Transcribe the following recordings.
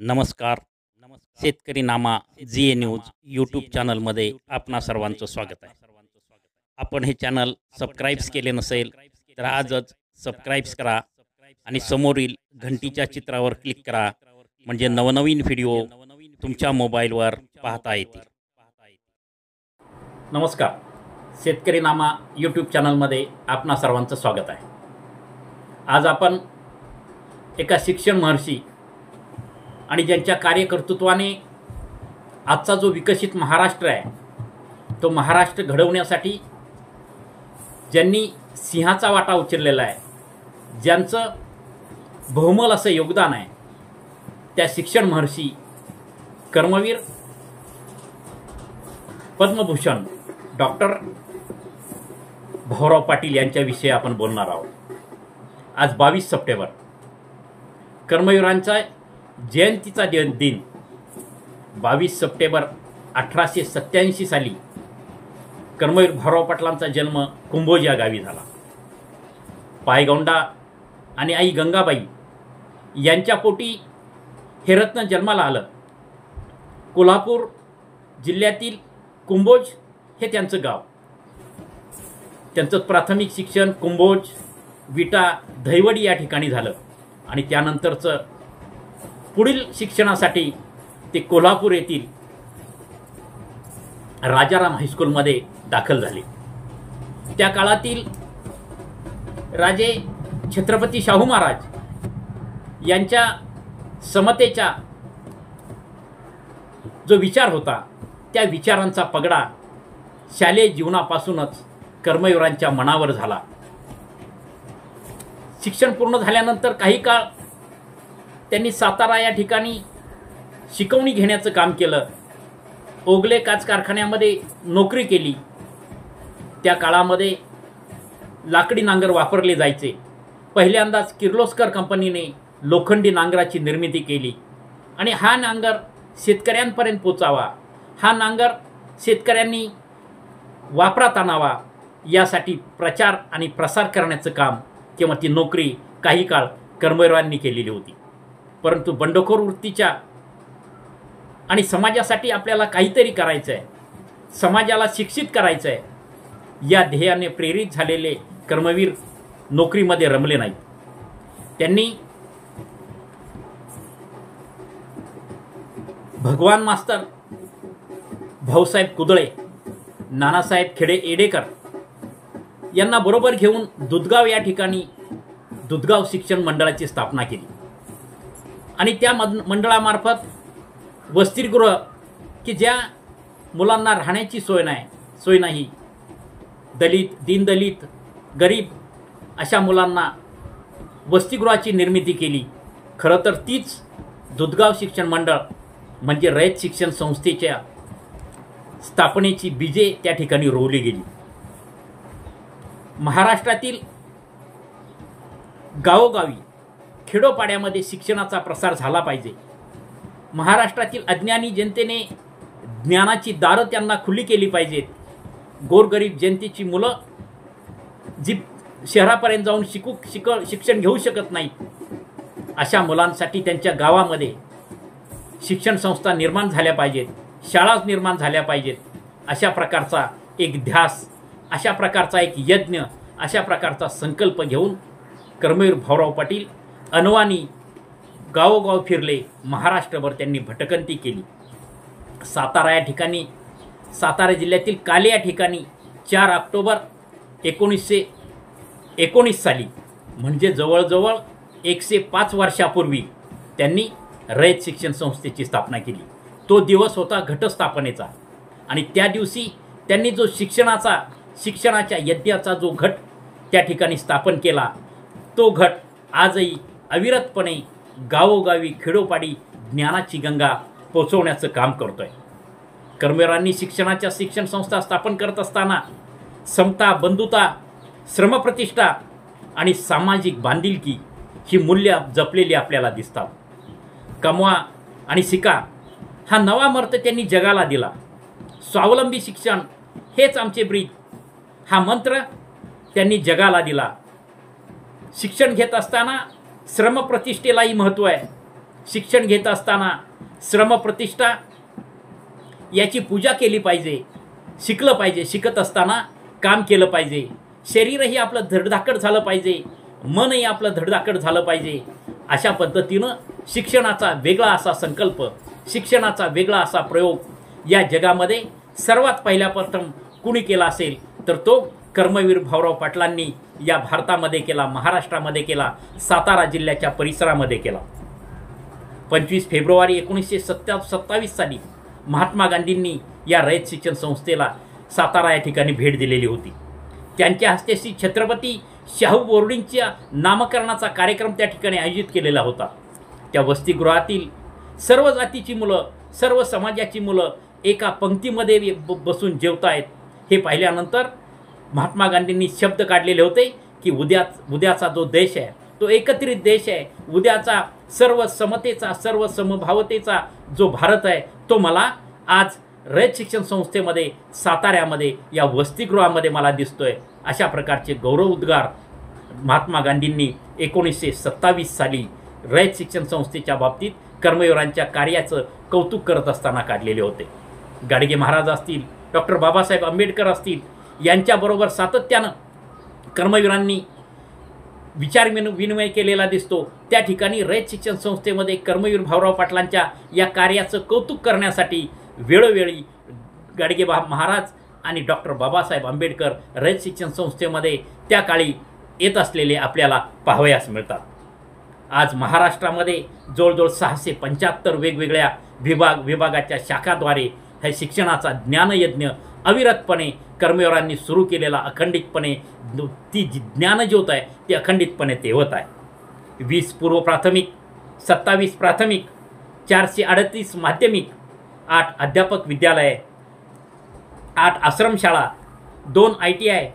नमस्कार. शेतकरी नामा जी ए न्यूज यूट्यूब चॅनलमध्ये आपणा सर्वांचं स्वागत आहे. आपण हे चॅनल सबस्क्राईब्स केले नसेल तर आजच सबस्क्राईब्स करा आणि समोरील घंटीच्या चित्रावर क्लिक करा. म्हणजे नवनवीन व्हिडिओ तुमच्या मोबाईलवर पाहता येतील. नमस्कार. शेतकरी नामा यूट्यूब चॅनलमध्ये आपणा सर्वांचं स्वागत आहे. आज आपण एका शिक्षण महर्षी आणि ज्यांच्या कार्यकर्तृत्वाने आजचा जो विकसित महाराष्ट्र आहे तो महाराष्ट्र घडवण्यासाठी ज्यांनी सिंहाचा वाटा उचललेला आहे ज्यांचं बहुमल असं योगदान आहे त्या शिक्षण महर्षी कर्मवीर पद्मभूषण डॉक्टर भाऊराव पाटील यांच्याविषयी आपण बोलणार आहोत. आज बावीस सप्टेंबर. कर्मवीरांचा जयंतीचा दिन दिन बावीस सप्टेंबर अठराशे सत्याऐंशी साली कर्मवीर भाऊराव पाटलांचा जन्म कुंभोज या गावी झाला. पायगौंडा आणि आई गंगाबाई यांच्या पोटी हे रत्न जन्माला आलं. कोल्हापूर जिल्ह्यातील कुंभोज हे त्यांचं गाव. त्यांचं प्राथमिक शिक्षण कुंभोज विटा दहिवडी या ठिकाणी झालं आणि त्यानंतरचं पुढील शिक्षणासाठी ते कोल्हापूर येथील राजाराम हायस्कूलमध्ये दाखल झाले. त्या काळातील राजे छत्रपती शाहू महाराज यांच्या समतेचा जो विचार होता त्या विचारांचा पगडा शालेय जीवनापासूनच कर्मवीरांच्या मनावर झाला. शिक्षण पूर्ण झाल्यानंतर काही काळ त्यांनी सातारा या ठिकाणी शिकवणी घेण्याचं काम केलं. ओगले काच कारखान्यामध्ये नोकरी केली. त्या काळामध्ये लाकडी नांगर वापरले जायचे. पहिल्यांदाच किर्लोस्कर कंपनीने लोखंडी नांगराची निर्मिती केली. आणि हा नांगर शेतकऱ्यांपर्यंत पोचावा. हा नांगर शेतकऱ्यांनी वापरात आणावा यासाठी प्रचार आणि प्रसार करण्याचं काम किंवा ती नोकरी काही काळ कर्मवीरांनी केलेली होती. परंतु बंडखोर वृत्तीच्या आणि समाजासाठी आपल्याला काहीतरी करायचं आहे समाजाला शिक्षित करायचं आहे या ध्येयाने प्रेरित झालेले कर्मवीर नोकरीमध्ये रमले नाहीत. त्यांनी भगवान मास्तर भाऊसाहेब कुदळे नानासाहेब खेडे एडेकर यांना बरोबर घेऊन दुधगाव या ठिकाणी दुधगाव शिक्षण मंडळाची स्थापना केली. आणि त्या मं मंडळामार्फत वसतिगृह की ज्या मुलांना राहण्याची सोय नाही सोय नाही दलित दीनदलित गरीब अशा मुलांना वसतिगृहाची निर्मिती केली. खरं तर तीच दुधगाव शिक्षण मंडळ म्हणजे रयत शिक्षण संस्थेच्या स्थापनेची बीजे त्या ठिकाणी रोवली गेली. महाराष्ट्रातील गावोगावी खेडोपाड्यामध्ये शिक्षणाचा प्रसार झाला पाहिजे. महाराष्ट्रातील अज्ञानी जनतेने ज्ञानाची दारं त्यांना खुली केली पाहिजेत. गोरगरीब जनतेची मुलं जी शहरापर्यंत जाऊन शिकू शिक शिक्षण घेऊ शकत नाहीत अशा मुलांसाठी त्यांच्या गावामध्ये शिक्षण संस्था निर्माण झाल्या पाहिजेत शाळा निर्माण झाल्या पाहिजेत अशा प्रकारचा एक ध्यास अशा प्रकारचा एक यज्ञ अशा प्रकारचा संकल्प घेऊन कर्मवीर भाऊराव पाटील अनवानी गावोगाव फिरले. महाराष्ट्रभर त्यांनी भटकंती केली. सातारा या ठिकाणी सातारा जिल्ह्यातील काले या ठिकाणी चार ऑक्टोबर एकोणीसशे एकोणीस साली म्हणजे जवळजवळ एकशे पाच वर्षापूर्वी त्यांनी रयत शिक्षण संस्थेची स्थापना केली. तो दिवस होता घटस्थापनेचा. आणि त्या दिवशी त्यांनी जो शिक्षणाचा शिक्षणाच्या यज्ञाचा जो घट त्या ठिकाणी स्थापन केला तो घट आजही अविरतपणे गावोगावी खेडोपाडी ज्ञानाची गंगा पोचवण्याचं काम करतोय. कर्मवीरांनी शिक्षणाच्या शिक्षण संस्था स्थापन करत असताना समता बंधुता श्रमप्रतिष्ठा आणि सामाजिक बांधिलकी ही मूल्य जपलेली आपल्याला दिसतात. कमवा आणि शिका हा नवा मर्त त्यांनी जगाला दिला. स्वावलंबी शिक्षण हेच आमचे ब्रीज हा मंत्र त्यांनी जगाला दिला. शिक्षण घेत असताना श्रमप्रतिष्ठेलाही महत्त्व आहे. शिक्षण घेत असताना श्रमप्रतिष्ठा याची पूजा केली पाहिजे शिकलं पाहिजे शिकत असताना काम केलं पाहिजे. शरीरही आपलं धडधाकड झालं पाहिजे मनही आपलं धडधाकड झालं पाहिजे. अशा पद्धतीनं शिक्षणाचा वेगळा असा संकल्प शिक्षणाचा वेगळा असा प्रयोग या जगामध्ये सर्वात पहिल्या प्रथम कुणी केला असेल तर तो कर्मवीर भाऊराव पाटलांनी या भारतामध्ये केला महाराष्ट्रामध्ये केला सातारा जिल्ह्याच्या परिसरामध्ये केला. पंचवीस फेब्रुवारी एकोणीसशे सत्ता सत्तावीस साली महात्मा गांधींनी या रयत शिक्षण संस्थेला सातारा या ठिकाणी भेट दिलेली होती. त्यांच्या हस्ते श्री छत्रपती शाहू बोर्डिंगच्या नामकरणाचा कार्यक्रम त्या ठिकाणी आयोजित केलेला होता. त्या वसतिगृहातील सर्व जातीची मुलं सर्व समाजाची मुलं एका पंक्तीमध्ये ब- बसून जेवत आहेत हे पाहिल्यानंतर महात्मा गांधींनी शब्द काढलेले होते की उद्या उद्याचा जो देश आहे तो एकत्रित देश आहे. उद्याचा सर्व समतेचा सर्व समभावतेचा जो भारत आहे तो मला आज रयत शिक्षण संस्थेमध्ये साताऱ्यामध्ये या वसतिगृहामध्ये मला दिसतोय. अशा प्रकारचे गौरव उद्गार महात्मा गांधींनी एकोणीसशे सत्तावीस साली रयत शिक्षण संस्थेच्या बाबतीत कर्मयोरांच्या कार्याचं कौतुक करत असताना काढलेले होते. गाडगे महाराज असतील डॉक्टर बाबासाहेब आंबेडकर असतील यांच्याबरोबर सातत्यानं कर्मवीरांनी विचार विन- विनिमय केलेला दिसतो. त्या ठिकाणी रयत शिक्षण संस्थेमध्ये कर्मवीर भाऊराव पाटलांच्या या कार्याचं कौतुक करण्यासाठी वेळोवेळी गाडगेबाब महाराज आणि डॉक्टर बाबासाहेब आंबेडकर रयत शिक्षण संस्थेमध्ये त्या काळी येत असलेले आपल्याला पाहावयास मिळतात. आज महाराष्ट्रामध्ये जवळजवळ सहाशे पंच्याहत्तर वेगवेगळ्या विभाग विभागाच्या शाखाद्वारे हे शिक्षणाचा ज्ञानयज्ञ अविरतपणे कर्मयोरांनी सुरू केलेला अखंडितपणे ती जी ज्ञानज्योत आहे ती अखंडितपणे तेवत आहे. वीस पूर्व प्राथमिक सत्तावीस प्राथमिक चारशे अडतीस माध्यमिक आठ अध्यापक विद्यालय आठ आश्रमशाळा दोन आय टी आय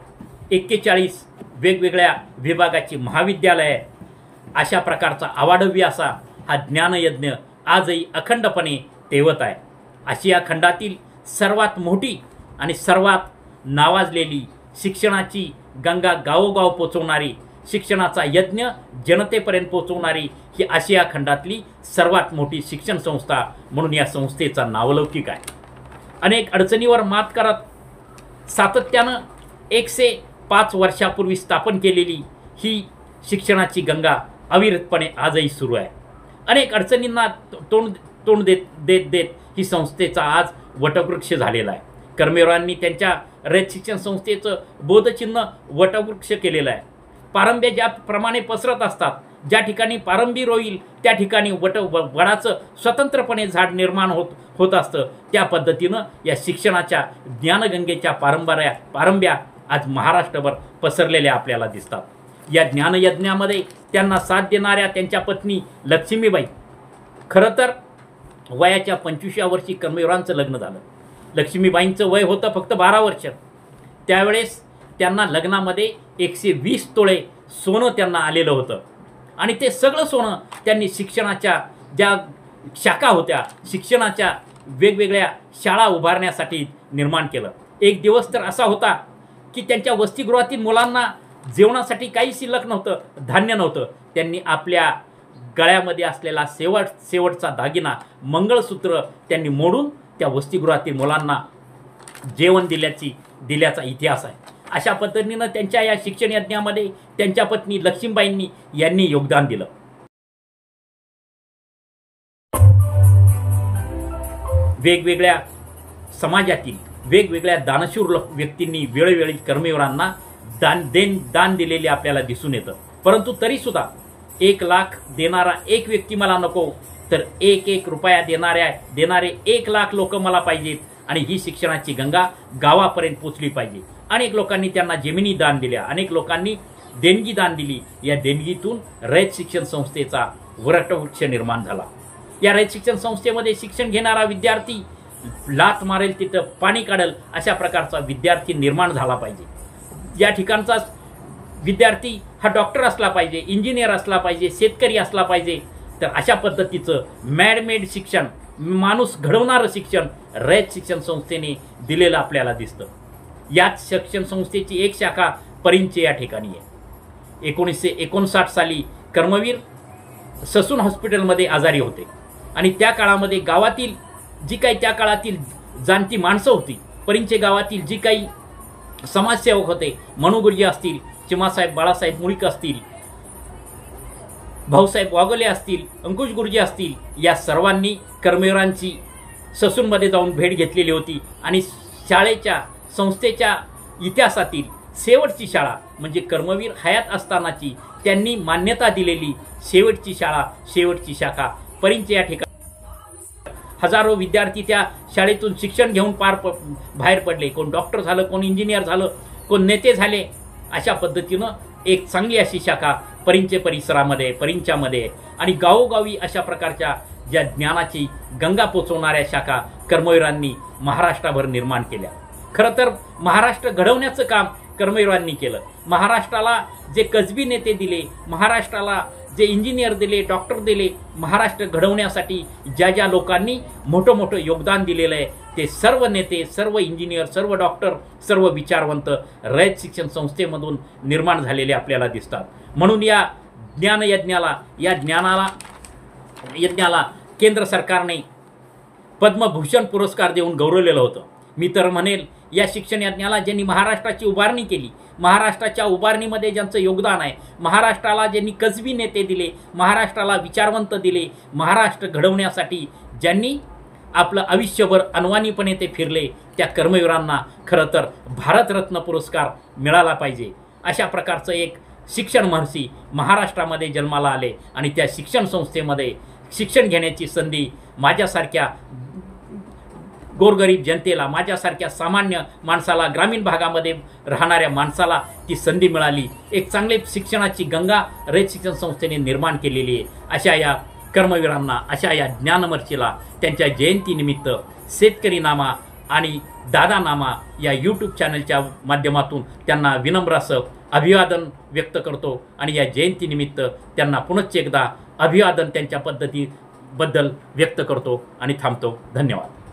एक्केचाळीस वेगवेगळ्या विभागाची महाविद्यालय. अशा प्रकारचा अवाढव्य असा हा ज्ञानयज्ञ आजही अखंडपणे तेवत आहे. आशिया खंडातील सर्वात मोठी आणि सर्वात नावाजलेली शिक्षणाची गंगा गावोगाव पोचवणारी शिक्षणाचा यज्ञ जनतेपर्यंत पोचवणारी ही आशिया खंडातली सर्वात मोठी शिक्षण संस्था म्हणून या संस्थेचा नावलौकिक आहे. अनेक अडचणीवर मात करत सातत्यानं एकशे पाच वर्षापूर्वी स्थापन केलेली ही शिक्षणाची गंगा अविरतपणे आजही सुरू आहे. अनेक अडचणींना तोंड तोंड देत देत देत ही संस्थेचा आज वटवृक्ष झालेला आहे. कर्मेरांनी त्यांच्या रयत शिक्षण संस्थेचं बोधचिन्ह वटवृक्ष केलेलं आहे. पारंब्या ज्याप्रमाणे पसरत असतात ज्या ठिकाणी पारंबी रोईल त्या ठिकाणी वट व- वडाचं स्वतंत्रपणे झाड निर्माण होत होत असतं. त्या पद्धतीनं या शिक्षणाच्या ज्ञानगंगेच्या पारंबऱ्या पारंब्या आज महाराष्ट्रभर पसरलेल्या आपल्याला दिसतात. या ज्ञानयज्ञामध्ये त्यांना साथ देणाऱ्या त्यांच्या पत्नी लक्ष्मीबाई. खरं तर वयाच्या पंचवीसव्या वर्षी कर्मवीरांचं लग्न झालं. लक्ष्मीबाईंचं वय होतं फक्त बारा वर्ष. त्यावेळेस त्यांना लग्नामध्ये एकशे वीस तोळे सोनं त्यांना आलेलं होतं. आणि ते सगळं सोनं त्यांनी शिक्षणाच्या ज्या शाखा होत्या शिक्षणाच्या वेगवेगळ्या शाळा उभारण्यासाठी निर्माण केलं. एक दिवस तर असा होता की त्यांच्या वसतिगृहातील मुलांना जेवणासाठी काही शिल्लक नव्हतं धान्य नव्हतं. त्यांनी आपल्या गळ्यामध्ये असलेला शेवट शेवटचा दागिना मंगळसूत्र त्यांनी मोडून त्या वसतिगृहातील मुलांना जेवण दिल्याची दिल्याचा इतिहास आहे. अशा पद्धतीनं त्यांच्या या शिक्षण यज्ञामध्ये त्यांच्या पत्नी लक्ष्मीबाईंनी यांनी योगदान दिलं. वेगवेगळ्या समाजातील वेगवेगळ्या दानशूर व्यक्तींनी वेळोवेळी कर्मवीरांना दान देन दान दिलेले आपल्याला दिसून येतं. परंतु तरीसुद्धा एक लाख देणारा एक व्यक्ती मला नको तर एक एक रुपया देणाऱ्या देणारे एक लाख लोक मला पाहिजेत. आणि ही शिक्षणाची गंगा गावापर्यंत पोचली पाहिजे. अनेक लोकांनी त्यांना जमिनी दान दिल्या. अनेक लोकांनी देणगी दान दिली. या देणगीतून रयत शिक्षण संस्थेचा वरटवृक्ष निर्माण झाला. या रयत शिक्षण संस्थेमध्ये शिक्षण घेणारा विद्यार्थी लात मारेल तिथं पाणी काढेल अशा प्रकारचा विद्यार्थी निर्माण झाला पाहिजे. या ठिकाणचा विद्यार्थी हा डॉक्टर असला पाहिजे इंजिनियर असला पाहिजे शेतकरी असला पाहिजे तर अशा पद्धतीचं मॅडमेड शिक्षण माणूस घडवणारं शिक्षण रयत शिक्षण संस्थेने दिलेलं आपल्याला दिसतं. याच शिक्षण संस्थेची एक शाखा परिंचे या ठिकाणी आहे. एकोणीसशे एकोणसाठ साली कर्मवीर ससून हॉस्पिटलमध्ये आजारी होते. आणि त्या काळामध्ये गावातील जी काही त्या काळातील जाणती माणसं होती परिंचे गावातील जी काही समाजसेवक होते मनू असतील चिमासाहेब बाळासाहेब मुळीक असतील भाऊसाहेब वागोले असतील अंकुश गुरुजी असतील या सर्वांनी कर्मवीरांची ससूनमध्ये जाऊन भेट घेतलेली होती आणि शाळेच्या संस्थेच्या इतिहासातील शेवटची शाळा म्हणजे कर्मवीर हयात असतानाची त्यांनी मान्यता दिलेली शेवटची शाळा शेवटची शाखा परिंच या ठिकाणी. हजारो विद्यार्थी त्या शाळेतून शिक्षण घेऊन पार प बाहेर पडले. कोण डॉक्टर झालं कोण इंजिनियर झालं कोण नेते झाले अशा पद्धतीनं एक चांगली अशी शाखा परिंचे परिसरामध्ये परिंच्यामध्ये आणि गावोगावी अशा प्रकारच्या ज्या ज्ञानाची गंगा पोचवणाऱ्या शाखा कर्मवीरांनी महाराष्ट्राभर निर्माण केल्या. खरं तर महाराष्ट्र घडवण्याचं काम कर्मवीरांनी केलं. महाराष्ट्राला जे कसबी नेते दिले महाराष्ट्राला जे इंजिनियर दिले डॉक्टर दिले महाराष्ट्र घडवण्यासाठी ज्या ज्या लोकांनी मोठं मोठं योगदान दिलेलं आहे ते सर्व नेते सर्व इंजिनियर सर्व डॉक्टर सर्व विचारवंत रयत शिक्षण संस्थेमधून निर्माण झालेले आपल्याला दिसतात. म्हणून या ज्ञानयज्ञाला या ज्ञानाला यज्ञाला केंद्र सरकारने पद्मभूषण पुरस्कार देऊन गौरवलेलं होतं. मी तर म्हणेल या शिक्षण यज्ञाला ज्यांनी महाराष्ट्राची उभारणी केली महाराष्ट्राच्या उभारणीमध्ये ज्यांचं योगदान आहे महाराष्ट्राला ज्यांनी कसबी नेते दिले महाराष्ट्राला विचारवंत दिले महाराष्ट्र घडवण्यासाठी ज्यांनी आपलं आयुष्यभर अनवाणीपणे ते फिरले त्या कर्मवीरांना खरं तर भारतरत्न पुरस्कार मिळाला पाहिजे. अशा प्रकारचं एक शिक्षण महर्षी महाराष्ट्रामध्ये जन्माला आले आणि त्या शिक्षण संस्थेमध्ये शिक्षण घेण्याची संधी माझ्यासारख्या गोरगरीब जनतेला माझ्यासारख्या सामान्य माणसाला ग्रामीण भागामध्ये राहणाऱ्या माणसाला ती संधी मिळाली. एक चांगले शिक्षणाची गंगा रयत शिक्षण संस्थेने निर्माण केलेली आहे. अशा या कर्मवीरांना अशा या ज्ञानमर्षीला त्यांच्या जयंतीनिमित्त शेतकरी नामा आणि दादा नामा या यूट्यूब चॅनलच्या माध्यमातून त्यांना विनम्र असं अभिवादन व्यक्त करतो आणि या जयंतीनिमित्त त्यांना पुनश्च एकदा अभिवादन त्यांच्या पद्धतीबद्दल व्यक्त करतो आणि थांबतो. धन्यवाद.